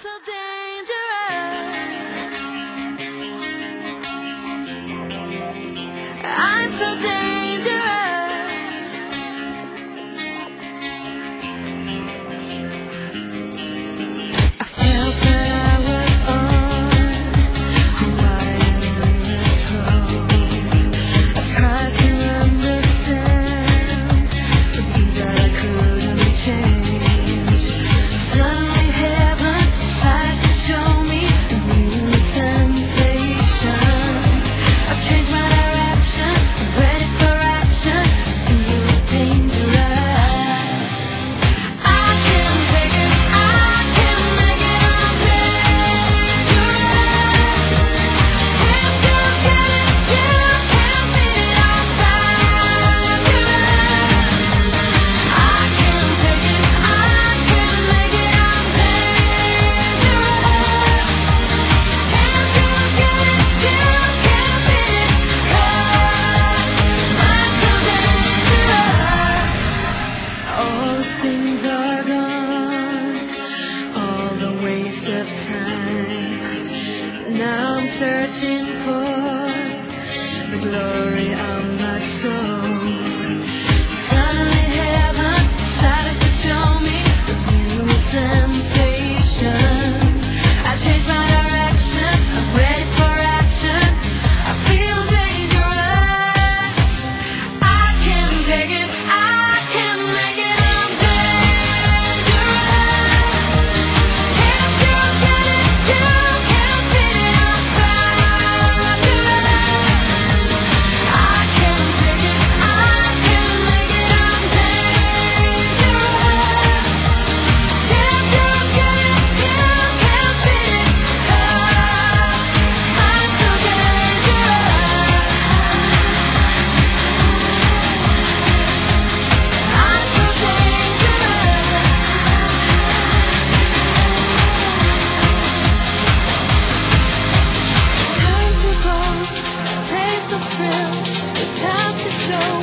so dangerous. I'm so dangerous. Now I'm searching for the glory of my soul. feel the time to show.